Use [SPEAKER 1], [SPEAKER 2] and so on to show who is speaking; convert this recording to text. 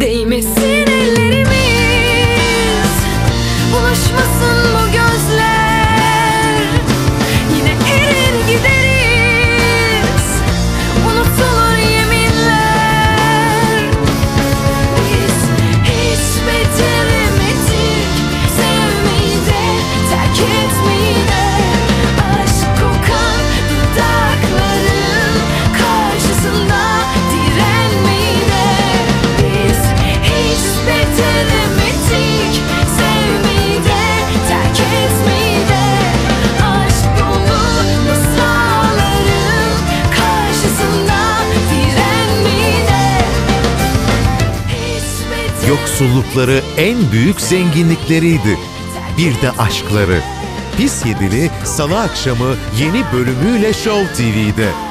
[SPEAKER 1] Değmesin ellerimiz. Bulaşmasın
[SPEAKER 2] Yoksullukları en büyük zenginlikleriydi. Bir de aşkları. Pis Yedili Salı akşamı yeni bölümüyle Show TV'de.